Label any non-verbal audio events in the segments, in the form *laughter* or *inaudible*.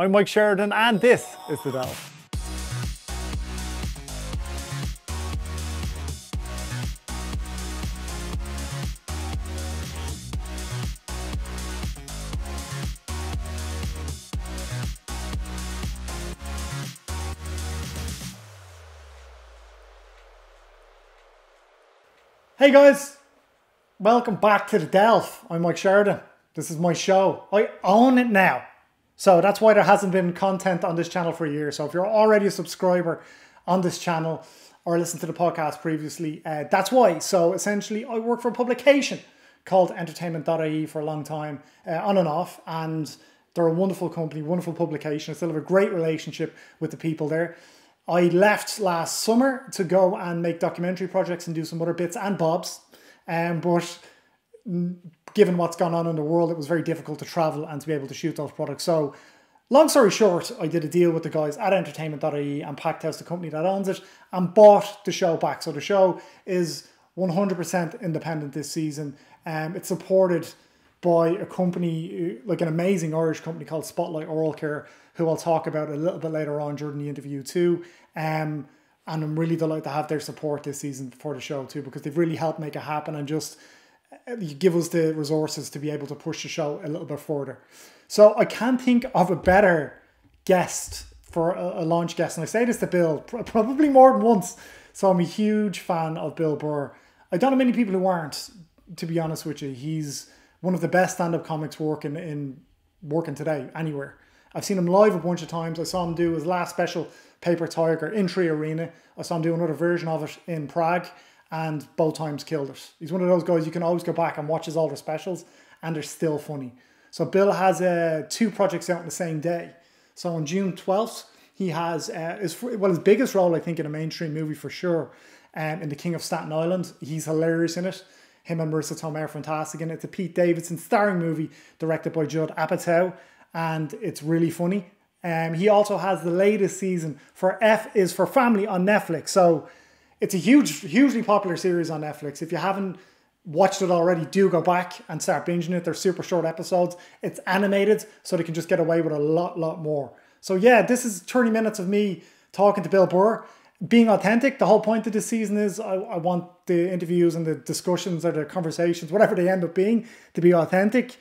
I'm Mike Sheridan, and this is The Delve. Hey guys, welcome back to the Delve. I'm Mike Sheridan. This is my show. I own it now. So that's why there hasn't been content on this channel for a year. So if you're already a subscriber on this channel or listened to the podcast previously, uh, that's why. So essentially, I work for a publication called entertainment.ie for a long time, uh, on and off. And they're a wonderful company, wonderful publication. I still have a great relationship with the people there. I left last summer to go and make documentary projects and do some other bits and bobs. Um, but given what's gone on in the world, it was very difficult to travel and to be able to shoot those products. So, long story short, I did a deal with the guys at entertainment.ie and Packed House, the company that owns it, and bought the show back. So, the show is 100% independent this season. Um, it's supported by a company, like an amazing Irish company called Spotlight Oral Care, who I'll talk about a little bit later on during the interview too. Um, and I'm really delighted to have their support this season for the show too, because they've really helped make it happen and just uh, Uh, give us the resources to be able to push the show a little bit further. So I can't think of a better guest for a, a launch guest, and I say this to Bill probably more than once. So I'm a huge fan of Bill Burr. I don't know many people who aren't, to be honest with you. He's one of the best stand-up comics working in working today anywhere. I've seen him live a bunch of times. I saw him do his last special, Paper Tiger, in 3Arena. I saw him do another version of it in Prague, and both times killed it. He's one of those guys you can always go back and watch his older specials, and they're still funny. So Bill has uh, two projects out on the same day. So on June 12th, he has uh, his, well his biggest role I think in a mainstream movie for sure. Um, in The King of Staten Island, he's hilarious in it. Him and Marisa Tomei are fantastic it. It's a Pete Davidson starring movie directed by Judd Apatow and it's really funny. Um, he also has the latest season for F is for Family on Netflix. So it's a huge, hugely popular series on Netflix. If you haven't watched it already, do go back and start binging it. They're super short episodes. It's animated, so they can just get away with a lot, lot more. So yeah, this is 30 minutes of me talking to Bill Burr, being authentic. The whole point of this season is I, I want the interviews and the discussions or the conversations, whatever they end up being, to be authentic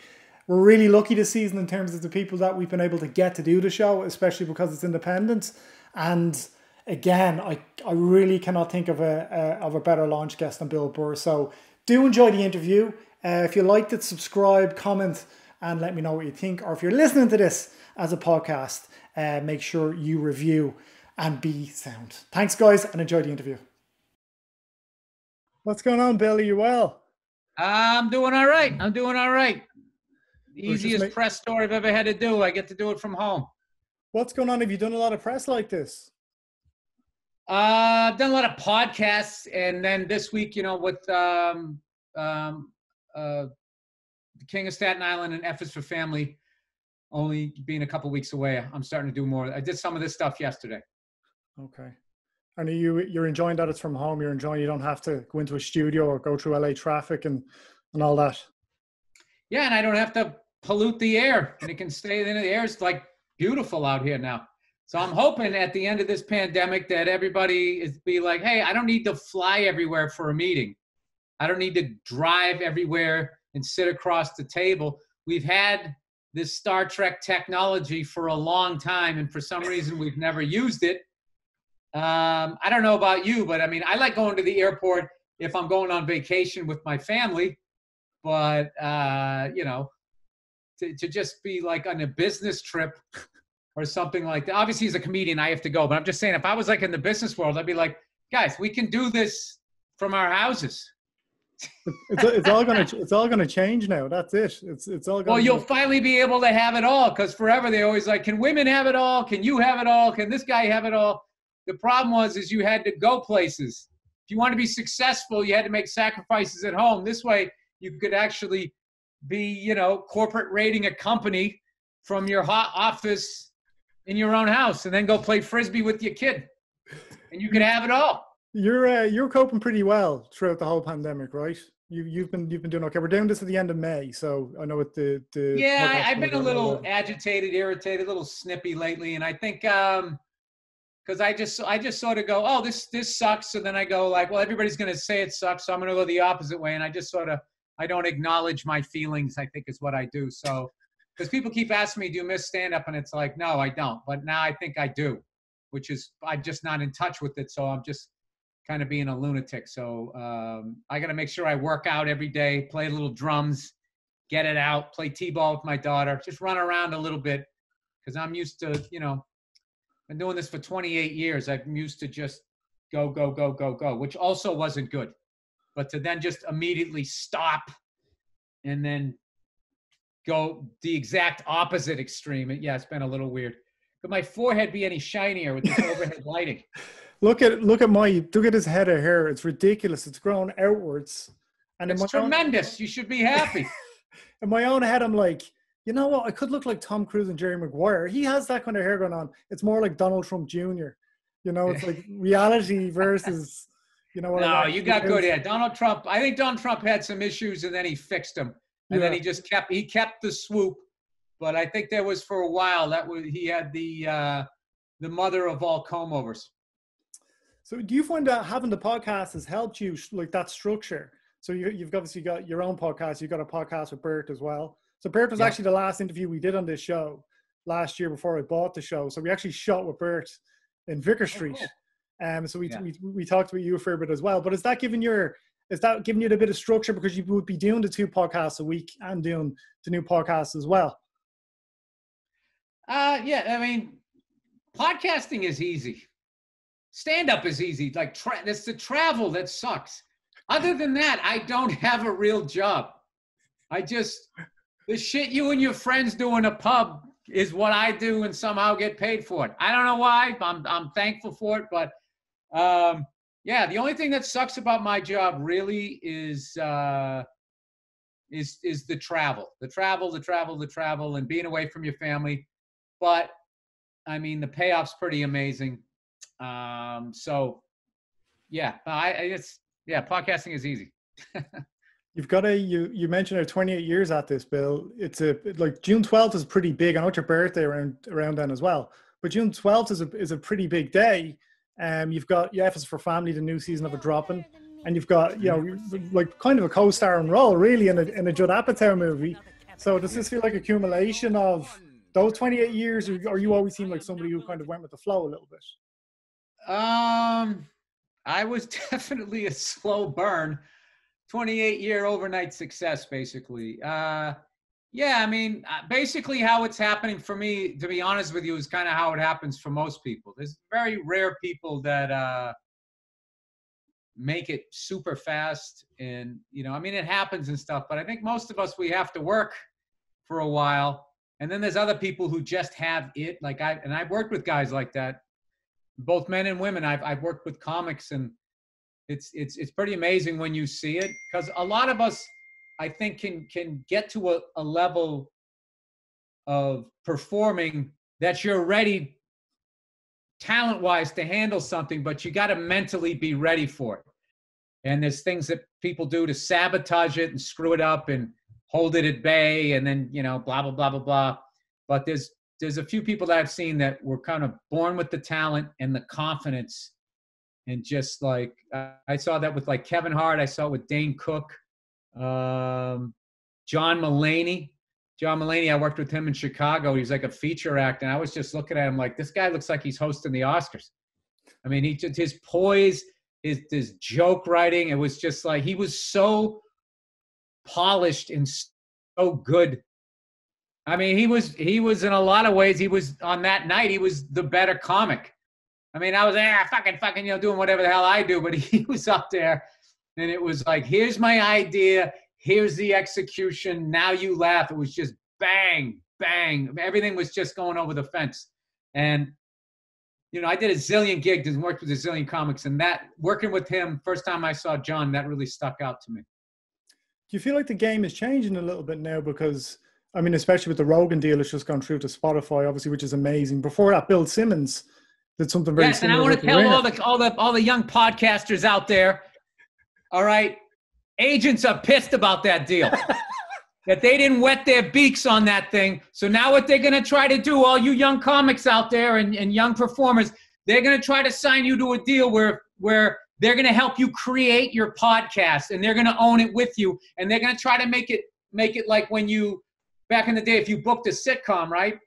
we're really lucky this season in terms of the people that we've been able to get to do the show, especially because it's independent. And again, I, I really cannot think of a, a of a better launch guest than Bill Burr. So do enjoy the interview. Uh, if you liked it, subscribe, comment, and let me know what you think. Or if you're listening to this as a podcast, uh, make sure you review and be sound. Thanks, guys, and enjoy the interview. What's going on, Bill? Are you well? I'm doing all right. I'm doing all right easiest make... press story I've ever had to do. I get to do it from home. What's going on? Have you done a lot of press like this? Uh, I've done a lot of podcasts, and then this week, you know, with um, um, uh, the King of Staten Island and F is for Family, only being a couple weeks away, I'm starting to do more. I did some of this stuff yesterday. Okay. And you you're enjoying that it's from home? You're enjoying you don't have to go into a studio or go through LA traffic and and all that. Yeah, and I don't have to pollute the air and it can stay in the air. It's like beautiful out here now. So I'm hoping at the end of this pandemic that everybody is be like, hey, I don't need to fly everywhere for a meeting. I don't need to drive everywhere and sit across the table. We've had this Star Trek technology for a long time, and for some reason we've never used it. Um, I don't know about you, but I mean, I like going to the airport if I'm going on vacation with my family. But uh, you know, to, to just be like on a business trip or something like that. Obviously, as a comedian, I have to go, but I'm just saying, if I was like in the business world, I'd be like, guys, we can do this from our houses. it's, it's all gonna *laughs* it's all gonna change now. That's it. It's it's all. Gonna well, you'll finally be able to have it all because forever they always like, can women have it all? Can you have it all? Can this guy have it all? The problem was is you had to go places. If you want to be successful, you had to make sacrifices at home. This way, you could actually be, you know, corporate rating a company from your hot office in your own house and then go play frisbee with your kid. And you can have it all. You're uh, you're coping pretty well throughout the whole pandemic, right? You, you've been you've been doing okay. We're doing this at the end of May, so I know what the the Yeah, I, I've been a little agitated, irritated, a little snippy lately, and I think um because I just I just sort of go, oh, this this sucks, and then I go like, well, everybody's gonna say it sucks, so I'm gonna go the opposite way, and I just sort of I don't acknowledge my feelings. I think is what I do. So because people keep asking me, do you miss stand up, and it's like, no, I don't, but now I think I do, which is I'm just not in touch with it, so I'm just kind of being a lunatic. So um, I got to make sure I work out every day, play a little drums, get it out, play t-ball with my daughter, just run around a little bit because I'm used to, you know, been doing this for 28 years. I'm used to just go, go, go, go, go, which also wasn't good. But to then just immediately stop and then go the exact opposite extreme, yeah, it's been a little weird. Could my forehead be any shinier with this *laughs* overhead lighting? Look at look at my look at his head of hair. It's ridiculous. It's grown outwards, and It's my own, tremendous. You should be happy. *laughs* in my own head, I'm like, you know what? I could look like Tom Cruise and Jerry Maguire. He has that kind of hair going on. It's more like Donald Trump Jr. You know, it's *laughs* like reality versus, you know what? No, you got good here. Donald Trump. I think Donald Trump had some issues, and then he fixed them, and then he just kept he kept the swoop. But I think there was for a while that was he had the uh, the mother of all comb overs. So, do you find that having the podcast has helped you, like that structure? So, you, you've obviously got your own podcast. You've got a podcast with Bert as well. So, Bert was Yeah. actually the last interview we did on this show last year before I bought the show. So, we actually shot with Bert in Vicar Street. cool. Um, so we, Yeah. we we talked about you a fair bit as well. But is that given your is that giving you a bit of structure because you would be doing the two podcasts a week and doing the new podcast as well? Uh, yeah, I mean, podcasting is easy. Stand up is easy. Like, tra- it's the travel that sucks. Other than that, I don't *laughs* have a real job. I just, the shit you and your friends do in a pub is what I do and somehow get paid for it. I don't know why. I'm, I'm thankful for it. But um, yeah, the only thing that sucks about my job really is, uh, is, is the travel, the travel, the travel, the travel, and being away from your family but I mean the payoff's pretty amazing. Um, so yeah, I, it's yeah, podcasting is easy. *laughs* You've got a you you mentioned a 28 years at this, Bill. It's a like June 12th is pretty big. I know it's your birthday around around then as well, but June 12th is a is a pretty big day. Um, you've got yeah, it's for family, the new season of a dropping, and you've got you know like kind of a co-starring role really in a in a Judd Apatow movie. So does this feel like accumulation of those 28 years, or, or you always seem like somebody who kind of went with the flow a little bit? Um, I was *laughs* definitely a slow burn, 28 year overnight success, basically. Uh, yeah, I mean, uh, basically how it's happening for me, to be honest with you, is kind of how it happens for most people. There's very rare people that uh, make it super fast, and you know, I mean, it happens and stuff. But I think most of us we have to work for a while, and then there's other people who just have it. Like I and I've worked with guys like that both men and women. I've I've worked with comics, and it's it's it's pretty amazing when you see it because a lot of us, I think, can can get to a, a level of performing that you're ready talent wise to handle something, but you got to mentally be ready for it. And there's things that people do to sabotage it and screw it up and hold it at bay, and then you know blah blah blah blah blah. But there's there's a few people that I've seen that were kind of born with the talent and the confidence, and just like uh, I saw that with like Kevin Hart, I saw it with Dane Cook, um, John Mulaney. John Mulaney, I worked with him in Chicago. He was like a feature act, and I was just looking at him like this guy looks like he's hosting the Oscars. I mean, he just his poise, his his joke writing, it was just like he was so polished and so good I mean, he was he was in a lot of ways. He was on that night. He was the better comic. I mean, I was there, fucking, fucking, you know, doing whatever the hell I do, but *laughs* he was up there, and it was like, here's my idea, here's the execution. Now you laugh. It was just bang, bang. Everything was just going over the fence, and you know, I did a zillion gigs and worked with a zillion comics, and that working with him, first time I saw John, that really stuck out to me. Do you feel like the game is changing a little bit now? Because I mean, especially with the Rogan deal, it's just gone through to Spotify, obviously, which is amazing. Before that, Bill Simmons did something very yes, and. I want to tell all the all the all the young podcasters out there. All right, agents are pissed about that deal. *laughs* that they didn't wet their beaks on that thing. So now what they're going to try to do, all you young comics out there and, and young performers, they're going to try to sign you to a deal where where they're going to help you create your podcast and they're going to own it with you and they're going to try to make it make it like when you back in the day if you booked a sitcom, right?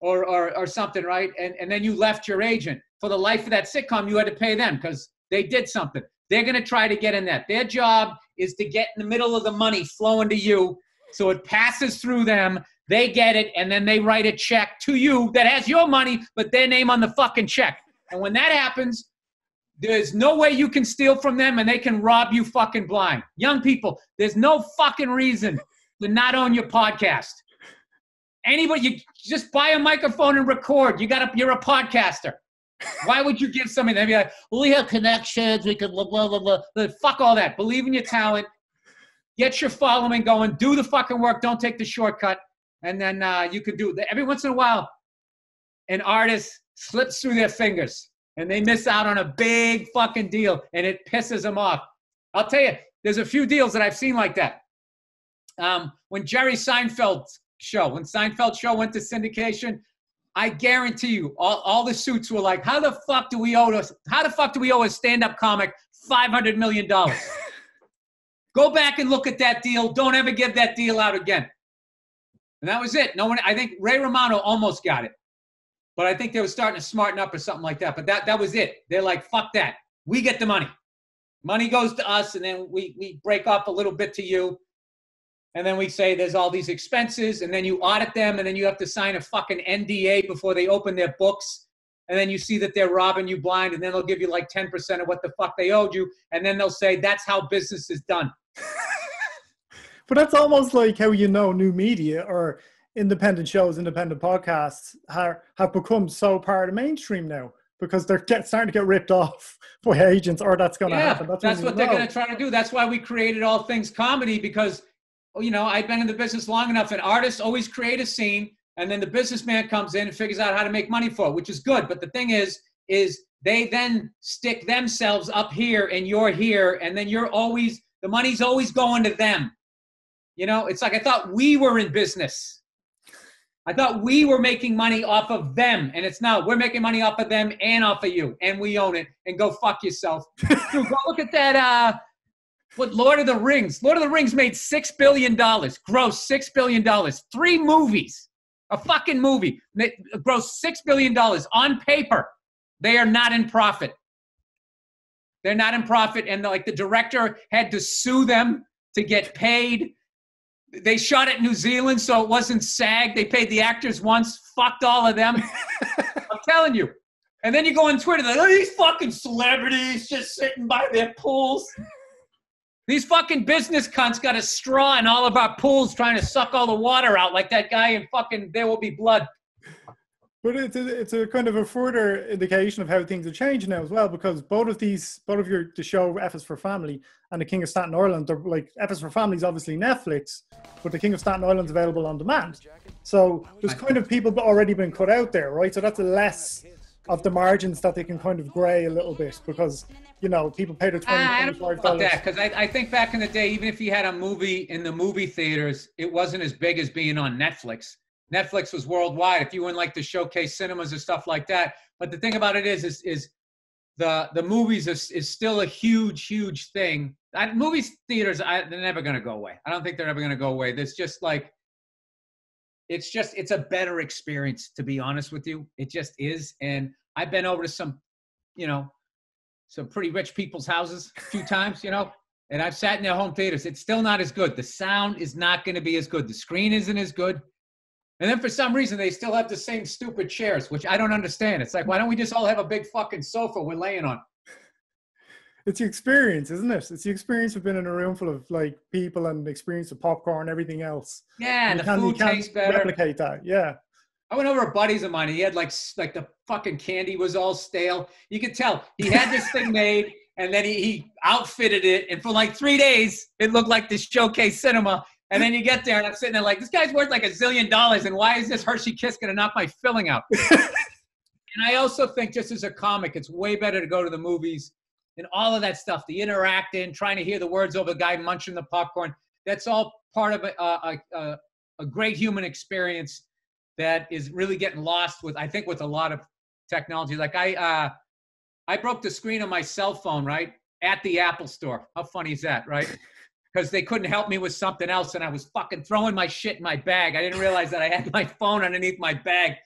Or or or something, right? And and then you left your agent. For the life of that sitcom, you had to pay them because they did something. They're going to try to get in that. Their job is to get in the middle of the money flowing to you so it passes through them. They get it, and then they write a check to you that has your money, but their name on the fucking check. And when that happens, there's no way you can steal from them and they can rob you fucking blind. Young people, there's no fucking reason to not own your podcast. Anybody, you just buy a microphone and record. You got a, you're a podcaster. Why would you give somebody that? Be like, well, we have connections. We could blah blah blah blah. But fuck all that. Believe in your talent. Get your following going. Do the fucking work. Don't take the shortcut. And then uh, you could do it. Every once in a while, an artist slips through their fingers and they miss out on a big fucking deal and it pisses them off. I'll tell you, there's a few deals that I've seen like that. Um, when Jerry Seinfeld's show, when Seinfeld show went to syndication, I guarantee you, all, all the suits were like, "How the fuck do we owe us? How the fuck do we owe a stand-up comic five hundred million dollars?" *laughs* Go back and look at that deal. Don't ever give that deal out again. And that was it. No one. I think Ray Romano almost got it, but I think they were starting to smarten up or something like that. But that that was it. They're like, "Fuck that. We get the money. Money goes to us, and then we we break off a little bit to you." And then we say there's all these expenses, and then you audit them, and then you have to sign a fucking NDA before they open their books. And then you see that they're robbing you blind, and then they'll give you like 10% of what the fuck they owed you. And then they'll say, that's how business is done. *laughs* but that's almost like how you know new media or independent shows, independent podcasts have, have become so part of mainstream now because they're get, starting to get ripped *laughs* off by agents, or that's going to yeah, happen. That's, that's what they're going to try to do. That's why we created All Things Comedy because, you know, I've been in the business long enough, and artists always create a scene, and then the businessman comes in and figures out how to make money for it, which is good. But the thing is, is they then stick themselves up here, and you're here, and then you're always the money's always going to them. You know, it's like I thought we were in business. I thought we were making money off of them, and it's not. We're making money off of them and off of you, and we own it. And go fuck yourself. *laughs* Dude, go look at that. Uh, what Lord of the Rings? Lord of the Rings made six billion dollars, gross six billion dollars. Three movies, a fucking movie, gross six billion dollars on paper. They are not in profit. They're not in profit, and like the director had to sue them to get paid. They shot it in New Zealand, so it wasn't SAG. They paid the actors once, fucked all of them. *laughs* I'm telling you. And then you go on Twitter, like, oh, these fucking celebrities just sitting by their pools. These fucking business cunts got a straw in all of our pools trying to suck all the water out, like that guy in fucking There Will Be Blood. But it's a, it's a kind of a further indication of how things are changing now as well, because both of these, both of your the show F is for Family and the King of Staten Island, they're like F is for Family is obviously Netflix, but the King of Staten Island is available on demand. So there's kind of people already been cut out there, right? So that's a less of the margins that they can kind of grey a little bit because you know people pay the twenty. Uh, I don't know about that because I, I think back in the day, even if you had a movie in the movie theaters, it wasn't as big as being on Netflix. Netflix was worldwide. If you went like to showcase cinemas and stuff like that, but the thing about it is, is, is the the movies is, is still a huge, huge thing. I, movie theaters, I, they're never going to go away. I don't think they're ever going to go away. There's just like, it's just it's a better experience to be honest with you. It just is. And I've been over to some, you know, some pretty rich people's houses a few times, you know, and I've sat in their home theaters. It's still not as good. The sound is not going to be as good. The screen isn't as good. And then for some reason they still have the same stupid chairs, which I don't understand. It's like, why don't we just all have a big fucking sofa we're laying on? It's the experience, isn't it? It's the experience of being in a room full of like people and the experience of popcorn, and everything else. Yeah, and the food tastes better. Replicate that, yeah. I went over a buddies of mine. And He had like like the fucking candy was all stale. You could tell he had this thing *laughs* made, and then he, he outfitted it, and for like three days it looked like this showcase cinema. And then you get there, and I'm sitting there like, this guy's worth like a zillion dollars, and why is this Hershey Kiss going to knock my filling out? *laughs* and I also think, just as a comic, it's way better to go to the movies and all of that stuff, the interacting, trying to hear the words over the guy munching the popcorn. That's all part of a, a, a, a great human experience that is really getting lost with, I think, with a lot of technology. Like I, uh, I broke the screen on my cell phone, right, at the Apple store. How funny is that, right? *laughs* Because they couldn't help me with something else, and I was fucking throwing my shit in my bag. I didn't realize that I had my *laughs* phone underneath my bag.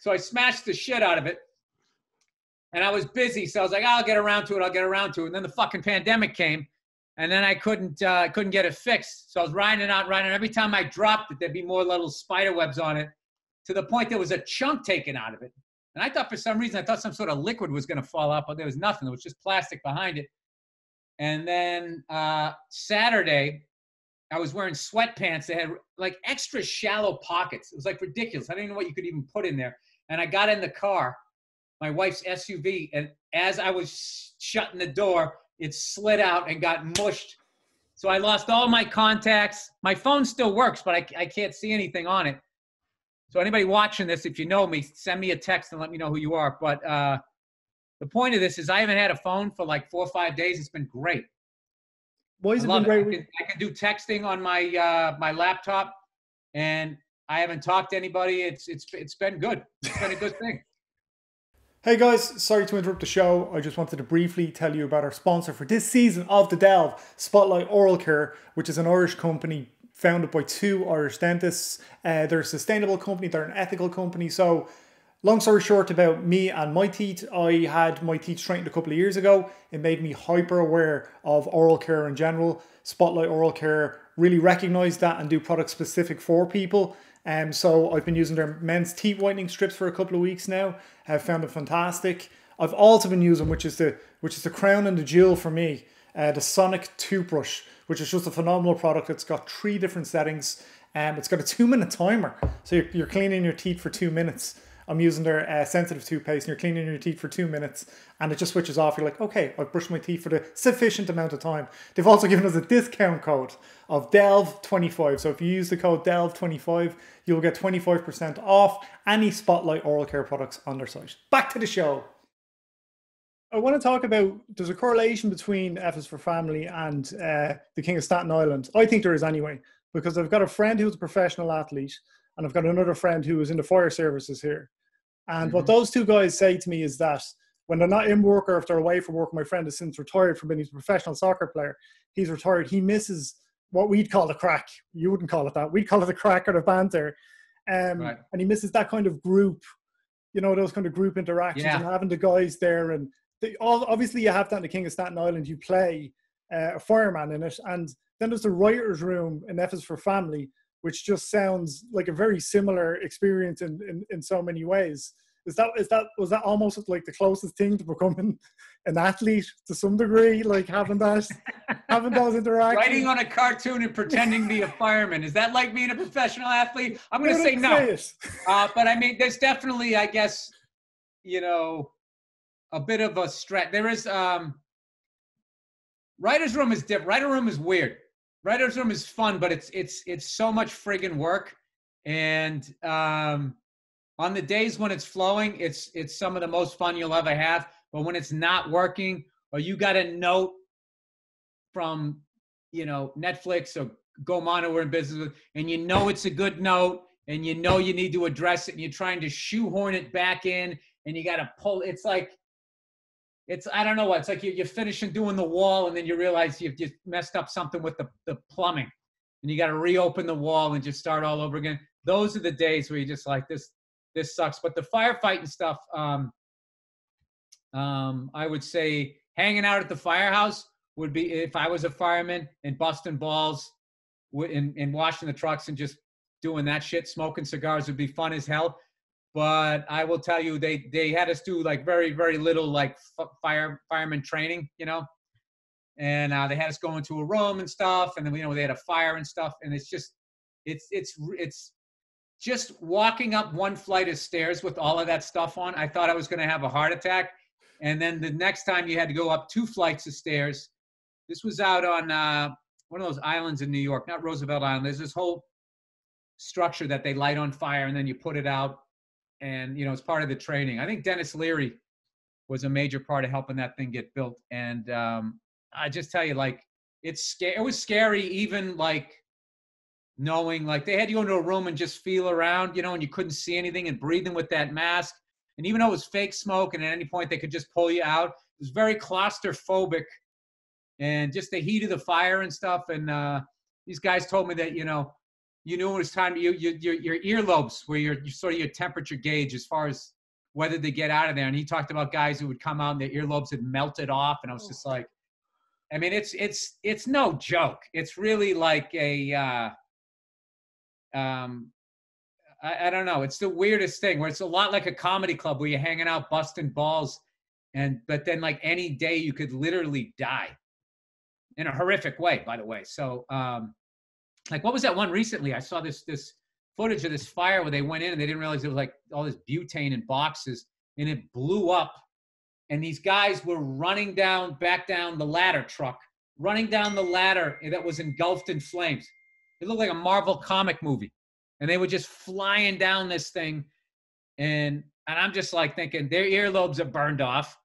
So I smashed the shit out of it and I was busy, so I was like, I'll get around to it. I'll get around to it. And then the fucking pandemic came, and then I couldn't uh, couldn't get it fixed. So I was riding it out, riding it. Every time I dropped it, there'd be more little spider webs on it, to the point there was a chunk taken out of it. And I thought for some reason I thought some sort of liquid was going to fall out, but there was nothing. There was just plastic behind it. And then uh, Saturday, I was wearing sweatpants that had like extra shallow pockets. It was like ridiculous. I didn't know what you could even put in there. And I got in the car my wife's SUV, and as I was shutting the door, it slid out and got mushed. So I lost all my contacts. My phone still works, but I, I can't see anything on it. So anybody watching this, if you know me, send me a text and let me know who you are. But uh, the point of this is I haven't had a phone for like four or five days. It's been great. Why has it been great? I can, I can, do texting on my uh, my laptop, and I haven't talked to anybody. It's it's it's been good. It's been a good thing. Hey guys, sorry to interrupt the show. I just wanted to briefly tell you about our sponsor for this season of The Delve, Spotlight Oral Care, which is an Irish company founded by two Irish dentists. Uh, they're a sustainable company, they're an ethical company. So, long story short, about me and my teeth, I had my teeth straightened a couple of years ago. It made me hyper aware of oral care in general. Spotlight Oral Care really recognize that and do products specific for people. Um, so I've been using their men's teeth whitening strips for a couple of weeks now. I've found them fantastic. I've also been using, which is the which is the crown and the jewel for me, uh, the Sonic toothbrush, which is just a phenomenal product. It's got three different settings. Um, it's got a two minute timer, so you're, you're cleaning your teeth for two minutes. I'm using their uh, sensitive toothpaste and you're cleaning your teeth for two minutes and it just switches off. You're like, okay, I've brushed my teeth for the sufficient amount of time. They've also given us a discount code of DELVE25. So if you use the code DELVE25, you'll get 25% off any Spotlight oral care products on their site. Back to the show. I want to talk about there's a correlation between F for Family and uh, the King of Staten Island. I think there is anyway, because I've got a friend who's a professional athlete and I've got another friend who is in the fire services here. And mm-hmm. what those two guys say to me is that when they're not in work or if they're away from work, my friend is since retired from being a professional soccer player. He's retired. He misses what we'd call the crack. You wouldn't call it that. We'd call it the crack or the banter. Um, right. And he misses that kind of group, you know, those kind of group interactions yeah. and having the guys there. And the, all, obviously, you have that in the King of Staten Island. You play uh, a fireman in it. And then there's the writer's room in F is for Family, which just sounds like a very similar experience in, in, in so many ways. Is that is that was that almost like the closest thing to becoming an athlete to some degree, like having that *laughs* having those interactions? Writing on a cartoon and pretending to be a fireman is that like being a professional athlete? I'm going to say no. uh, but I mean, there's definitely, I guess, you know, a bit of a stretch. There is um, writer's room is different. Writer room is weird writer's room is fun, but it's it's it's so much friggin' work. And um, on the days when it's flowing, it's it's some of the most fun you'll ever have. But when it's not working, or you got a note from you know Netflix or Gaumont we're in business with, and you know it's a good note, and you know you need to address it, and you're trying to shoehorn it back in, and you got to pull. It's like it's I don't know what it's like. You're, you're finishing doing the wall, and then you realize you've just messed up something with the, the plumbing, and you got to reopen the wall and just start all over again. Those are the days where you just like this. This sucks. But the firefighting stuff, um, um, I would say hanging out at the firehouse would be if I was a fireman and busting balls and, and washing the trucks and just doing that shit, smoking cigars would be fun as hell but I will tell you, they they had us do like very very little like fire fireman training, you know, and uh, they had us go into a room and stuff, and then you know they had a fire and stuff, and it's just it's it's it's just walking up one flight of stairs with all of that stuff on. I thought I was going to have a heart attack, and then the next time you had to go up two flights of stairs. This was out on uh, one of those islands in New York, not Roosevelt Island. There's this whole structure that they light on fire and then you put it out and you know it's part of the training. I think Denis Leary was a major part of helping that thing get built. And um, I just tell you, like, it's scary. It was scary, even like knowing, like, they had you into a room and just feel around, you know, and you couldn't see anything and breathing with that mask. And even though it was fake smoke, and at any point they could just pull you out, it was very claustrophobic. And just the heat of the fire and stuff. And uh, these guys told me that, you know, you knew it was time. You, you your your earlobes were your, your sort of your temperature gauge as far as whether they get out of there. And he talked about guys who would come out and their earlobes had melted off, and I was just like, I mean, it's it's it's no joke. It's really like a uh, um, I, I don't know. It's the weirdest thing where it's a lot like a comedy club where you're hanging out busting balls, and but then like any day you could literally die in a horrific way. By the way, so um, like what was that one recently? I saw this this footage of this fire where they went in and they didn't realize it was like all this butane in boxes and it blew up and these guys were running down back down the ladder truck running down the ladder that was engulfed in flames it looked like a marvel comic movie and they were just flying down this thing and and i'm just like thinking their earlobes are burned off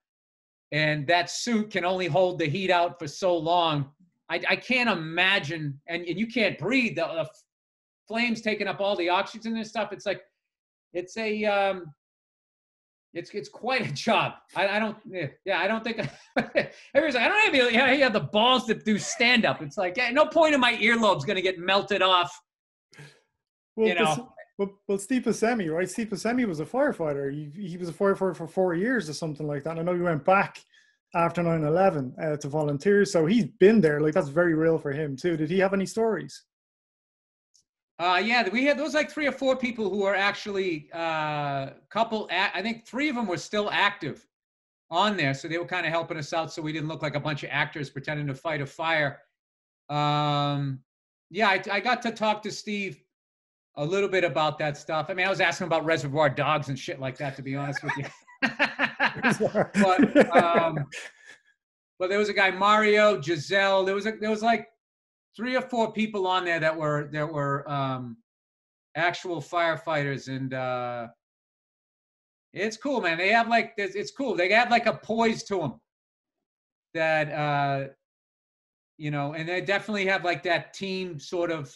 and that suit can only hold the heat out for so long I, I can't imagine, and, and you can't breathe. The, the flames taking up all the oxygen and stuff. It's like, it's a, um, it's it's quite a job. I, I don't, yeah, I don't think. *laughs* everybody's like, I don't have. Yeah, you have the balls to do stand up. It's like, yeah, no point in my earlobe's going to get melted off. Well, you know. Well, well, Steve Buscemi, right? Steve Buscemi was a firefighter. He, he was a firefighter for four years or something like that. And I know he went back after 9-11 uh, to volunteer. So he's been there. Like that's very real for him too. Did he have any stories? Uh, yeah we had those like three or four people who were actually uh couple i think three of them were still active on there. So they were kind of helping us out so we didn't look like a bunch of actors pretending to fight a fire. Um yeah I, I got to talk to steve a little bit about that stuff. I mean i was asking about reservoir dogs and shit like that to be honest with you *laughs* *laughs* *laughs* but um, *laughs* but there was a guy Mario, Giselle. There was a there was like three or four people on there that were that were um, actual firefighters, and uh, it's cool, man. They have like it's cool. They have like a poise to them that uh, you know, and they definitely have like that team sort of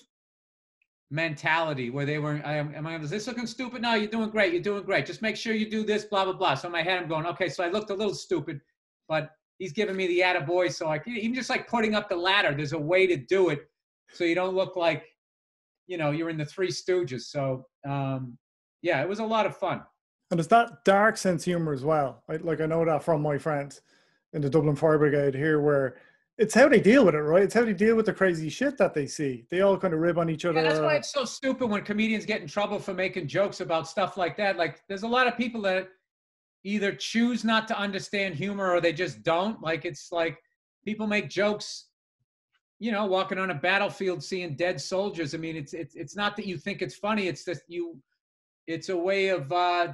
mentality where they were, am, I, is this looking stupid? No, you're doing great. You're doing great. Just make sure you do this, blah, blah, blah. So in my head, I'm going, okay, so I looked a little stupid, but he's giving me the attaboy. So like, even just like putting up the ladder, there's a way to do it. So you don't look like, you know, you're in the three stooges. So um, yeah, it was a lot of fun. And it's that dark sense humor as well. I, like I know that from my friends in the Dublin Fire Brigade here, where it's how they deal with it, right? It's how they deal with the crazy shit that they see. They all kind of rib on each other. Yeah, that's why it's so stupid when comedians get in trouble for making jokes about stuff like that. Like, there's a lot of people that either choose not to understand humor or they just don't. Like, it's like people make jokes, you know, walking on a battlefield seeing dead soldiers. I mean, it's it's it's not that you think it's funny. It's just you. It's a way of uh,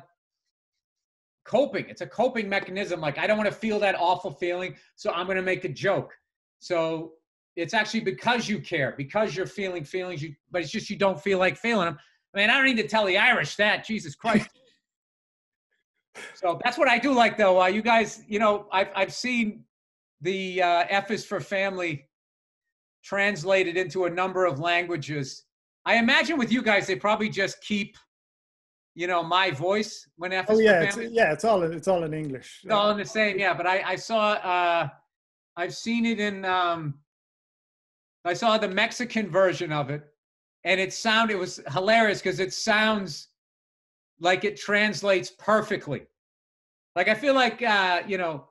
coping. It's a coping mechanism. Like, I don't want to feel that awful feeling, so I'm going to make a joke so it's actually because you care, because you're feeling feelings, you, but it's just you don't feel like feeling them. I mean, I don't need to tell the Irish that. Jesus Christ. *laughs* so that's what I do like, though. Uh, you guys, you know, I've I've seen the uh, F is for family translated into a number of languages. I imagine with you guys, they probably just keep, you know, my voice when F is oh, yeah, for family. It's, yeah, it's all in, it's all in English. It's all in the same, yeah. But I I saw. Uh, I've seen it in. Um, I saw the Mexican version of it, and it sounded it was hilarious because it sounds like it translates perfectly. Like I feel like uh, you know,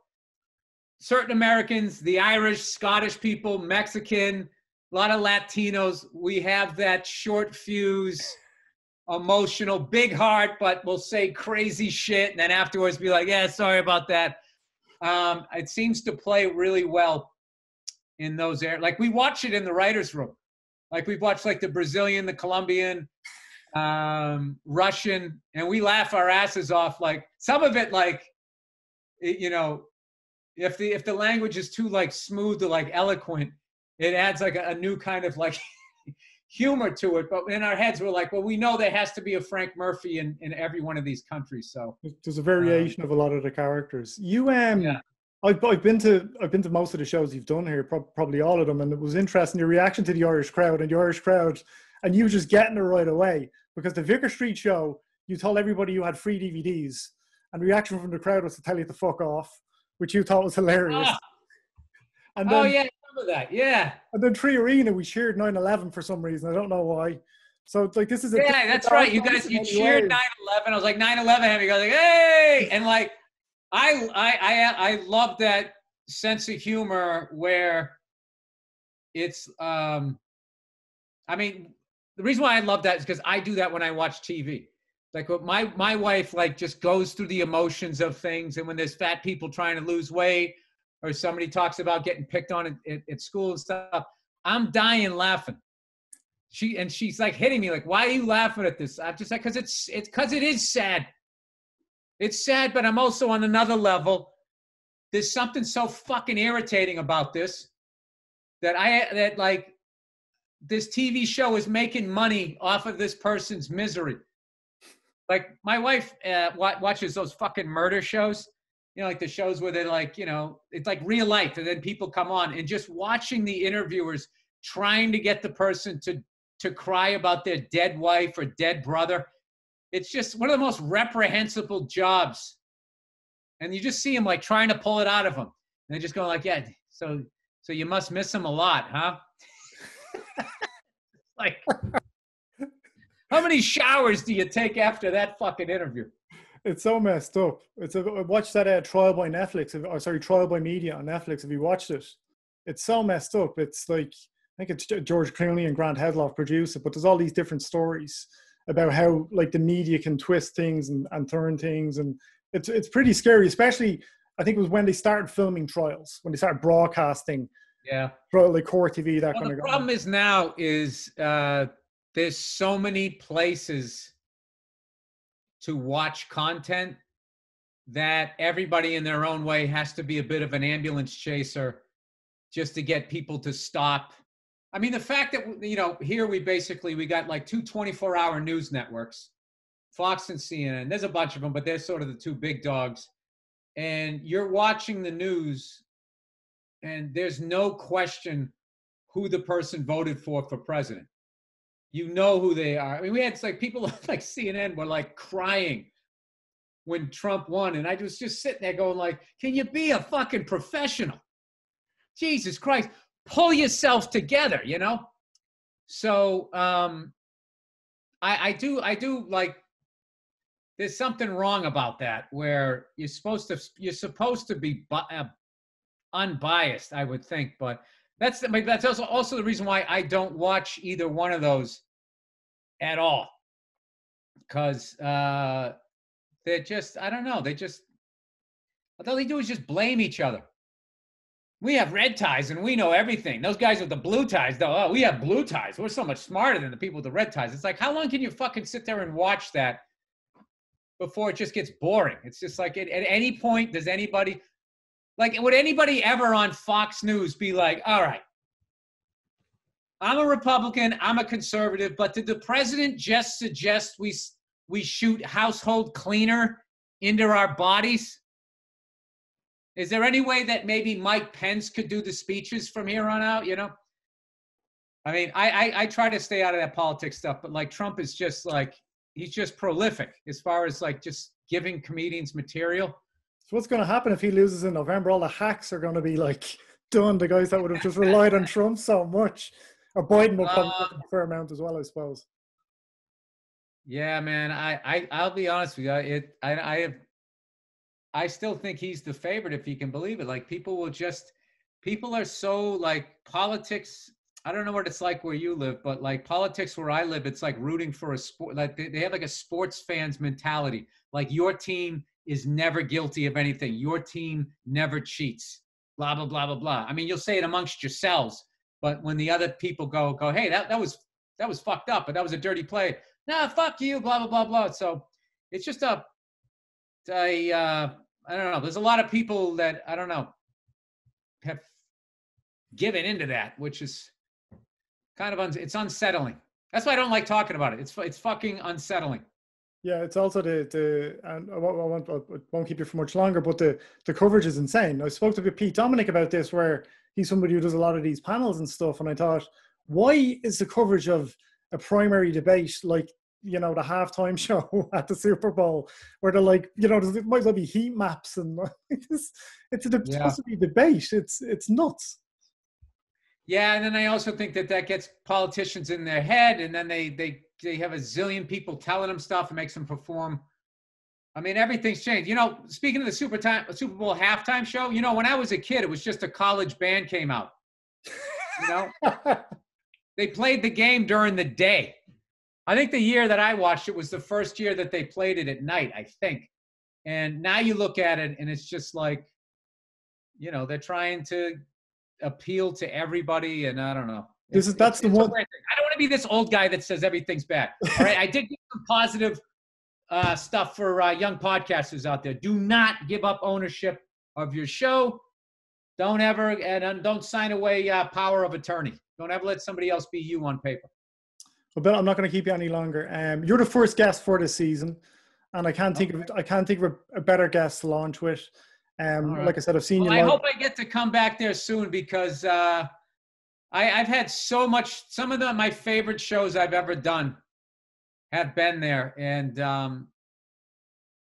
certain Americans, the Irish, Scottish people, Mexican, a lot of Latinos, we have that short fuse, emotional, big heart, but we'll say crazy shit, and then afterwards be like, yeah, sorry about that um, it seems to play really well in those areas. Like we watch it in the writers' room. Like we've watched like the Brazilian, the Colombian, um, Russian, and we laugh our asses off. Like some of it, like it, you know, if the if the language is too like smooth or like eloquent, it adds like a, a new kind of like *laughs* humor to it, but in our heads we're like, well, we know there has to be a Frank Murphy in, in every one of these countries. So there's a variation um, of a lot of the characters. You um, yeah. I've, I've been to I've been to most of the shows you've done here, probably all of them, and it was interesting your reaction to the Irish crowd and the Irish crowd, and you just getting it right away because the Vicar Street show, you told everybody you had free DVDs, and reaction from the crowd was to tell you to fuck off, which you thought was hilarious. Ah. *laughs* And oh, then, oh yeah, remember that. Yeah. And then 3Arena, we cheered 9/11 for some reason. I don't know why. So it's like this is a yeah, that's right. You guys, you cheered 9/11. I was like 9/11, and you guys like hey, and like I I I I love that sense of humor where it's um I mean the reason why I love that is because I do that when I watch TV. Like my my wife like just goes through the emotions of things, and when there's fat people trying to lose weight, or somebody talks about getting picked on at, at, at school and stuff, I'm dying laughing. She and she's like hitting me like, "Why are you laughing at this?" I'm just like, "Cause it's it's cause it is sad. It's sad, but I'm also on another level. There's something so fucking irritating about this that I that like this TV show is making money off of this person's misery. Like my wife uh, watches those fucking murder shows, you know, like the shows where they're like, you know, it's like real life, and then people come on and just watching the interviewers trying to get the person to to cry about their dead wife or dead brother it's just one of the most reprehensible jobs. And you just see him like trying to pull it out of him. And they're just going like, yeah, so so you must miss him a lot, huh? *laughs* like how many showers do you take after that fucking interview? It's so messed up. It's a watch that uh, trial by Netflix, or sorry, trial by media on Netflix. If you watched it, it's so messed up. It's like I think it's George Clooney and Grant Heslov produce it, but there's all these different stories about how like the media can twist things and, and turn things and it's it's pretty scary especially i think it was when they started filming trials when they started broadcasting yeah like Court TV that well, kind the of problem is now is uh there's so many places to watch content that everybody in their own way has to be a bit of an ambulance chaser just to get people to stop I mean, the fact that you know here we basically we got like two 24-hour news networks, Fox and CNN. There's a bunch of them, but they're sort of the two big dogs. And you're watching the news, and there's no question who the person voted for for president. You know who they are. I mean, we had like people *laughs* like CNN were like crying when Trump won, and I was just sitting there going like, "Can you be a fucking professional?" Jesus Christ pull yourself together, you know? So um I I do I do like there's something wrong about that where you're supposed to you're supposed to be bu- uh, unbiased, I would think, but that's the, that's also also the reason why I don't watch either one of those at all. Cuz uh they're just I don't know, they just all they do is just blame each other. We have red ties and we know everything. Those guys with the blue ties, though, oh, we have blue ties. We're so much smarter than the people with the red ties. It's like, how long can you fucking sit there and watch that before it just gets boring? It's just like, at, at any point, does anybody, like, would anybody ever on Fox News be like, all right, I'm a Republican, I'm a conservative, but did the president just suggest we we shoot household cleaner into our bodies? Is there any way that maybe Mike Pence could do the speeches from here on out? You know, I mean, I, I, I try to stay out of that politics stuff, but like Trump is just like he's just prolific as far as like just giving comedians material. So what's going to happen if he loses in November? All the hacks are going to be like done. The guys that would have just relied on Trump so much, or Biden will come uh, a fair amount as well, I suppose. Yeah, man. I, I I'll be honest with you. It I I have I still think he's the favorite if you can believe it. Like people will just people are so like politics. I don't know what it's like where you live, but like politics where I live, it's like rooting for a sport. Like they, they have like a sports fans mentality. Like your team is never guilty of anything. Your team never cheats. Blah blah blah blah blah. I mean, you'll say it amongst yourselves, but when the other people go go, hey, that that was that was fucked up, but that was a dirty play. Nah, fuck you. Blah blah blah blah. So it's just a I uh, I don't know. There's a lot of people that I don't know have given into that, which is kind of un- it's unsettling. That's why I don't like talking about it. It's it's fucking unsettling. Yeah, it's also the the and I won't, I won't, I won't keep you for much longer, but the the coverage is insane. I spoke to Pete Dominick about this, where he's somebody who does a lot of these panels and stuff, and I thought, why is the coverage of a primary debate like you know the halftime *laughs* show at the Super Bowl, where they're like, you know, it might as well be heat maps and *laughs* it's it's a Yeah. supposed to be debate. It's it's nuts. Yeah, and then I also think that that gets politicians in their head, and then they they they have a zillion people telling them stuff and makes them perform. I mean, everything's changed. You know, speaking of the Super time Super Bowl halftime show, you know, when I was a kid, it was just a college band came out. You know, *laughs* they played the game during the day. I think the year that I watched it was the first year that they played it at night. I think, and now you look at it, and it's just like, you know, they're trying to appeal to everybody, and I don't know. This is- that's the one-. I don't want to be this old guy that says everything's bad. *laughs* All right, I did give some positive uh, stuff for uh, young podcasters out there. Do not give up ownership of your show. Don't ever and uh, don't sign away uh, power of attorney. Don't ever let somebody else be you on paper. Well, Bill, I'm not going to keep you any longer. Um, you're the first guest for this season, and I can't think of I can't think of a, better guest to launch with. Um, right. Like I said, I've seen Well, you. I live- hope I get to come back there soon because uh, I, I've had so much. Some of the my favorite shows I've ever done have been there, and um,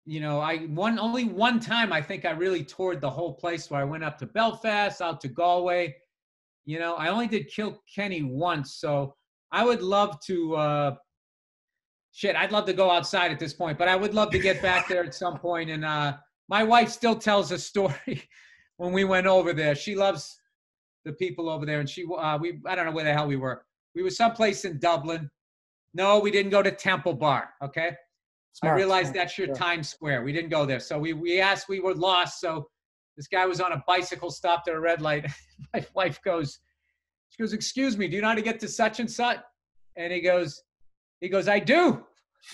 you know, I one only one time I think I really toured the whole place. Where I went up to Belfast, out to Galway. You know, I only did Kilkenny once, so I would love to. Uh, shit, I'd love to go outside at this point, but I would love to get back there at some point. And uh, my wife still tells a story *laughs* when we went over there. She loves the people over there, and she uh, we I don't know where the hell we were. We were someplace in Dublin. No, we didn't go to Temple Bar. Okay, I realized smart, that's your yeah. Times Square. We didn't go there, so we we asked. We were lost, so this guy was on a bicycle, stopped at a red light. *laughs* My wife goes, she goes, "Excuse me, do you know how to get to such and such?" And he goes, he goes, "I do."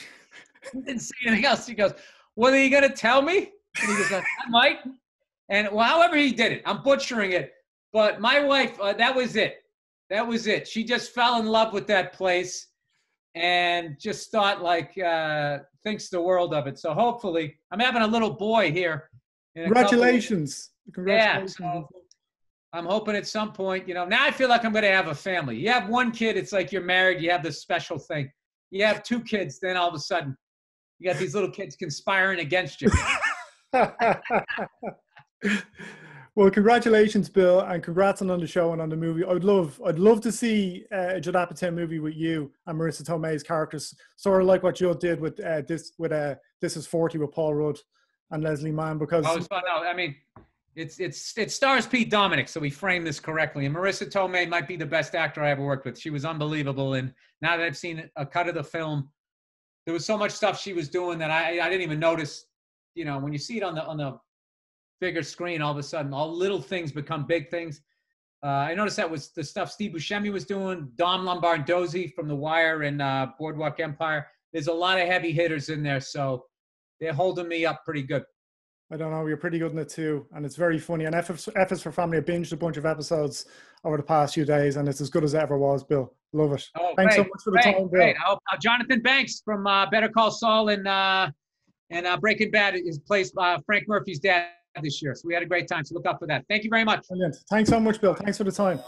*laughs* Didn't say anything else. He goes, "What are you gonna tell me?" And he goes, "I might." And well, however he did it, I'm butchering it, but my wife, uh, that was it. That was it. She just fell in love with that place and just thought like uh, thinks the world of it. So hopefully, I'm having a little boy here. in a couple- Congratulations! Congratulations! so- I'm hoping at some point, you know, now I feel like I'm going to have a family. You have one kid, it's like you're married, you have this special thing. You have two kids, then all of a sudden, you got these little kids conspiring against you. *laughs* well, congratulations, Bill, and congrats on, on the show and on the movie. I'd love, I'd love to see uh, a Judd Apatow movie with you and Marisa Tomei's characters, sort of like what Judd did with uh, this, with uh, This Is Forty with Paul Rudd and Leslie Mann, because Oh, fun. No, I mean, it's it's it stars Pete Dominick, so we framed this correctly. And Marisa Tomei might be the best actor I ever worked with. She was unbelievable. And now that I've seen a cut of the film, there was so much stuff she was doing that I I didn't even notice. You know, when you see it on the on the bigger screen, all of a sudden, all little things become big things. Uh, I noticed that was the stuff Steve Buscemi was doing, Dom Lombardozzi from The Wire and uh, Boardwalk Empire. There's a lot of heavy hitters in there, so they're holding me up pretty good. I don't know, you're pretty good in it too, and it's very funny. And F is, F is for Family, I binged a bunch of episodes over the past few days, and it's as good as it ever was, Bill. Love it. Oh, Thanks so much for the great, time, Bill. great. Oh, uh, Jonathan Banks from uh, Better Call Saul and uh, and uh, Breaking Bad is placed uh, Frank Murphy's dad this year. So we had a great time. So look out for that. Thank you very much. Brilliant. Thanks so much, Bill. Thanks for the time.